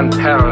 a feat